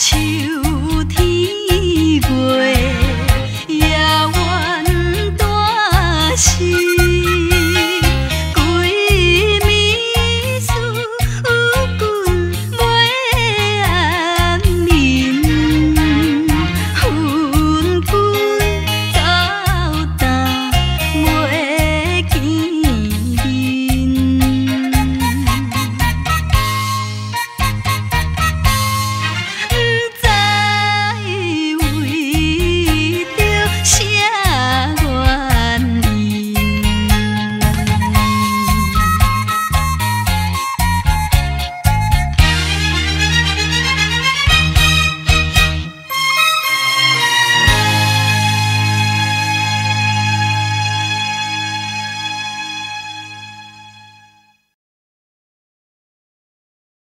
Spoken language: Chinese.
秋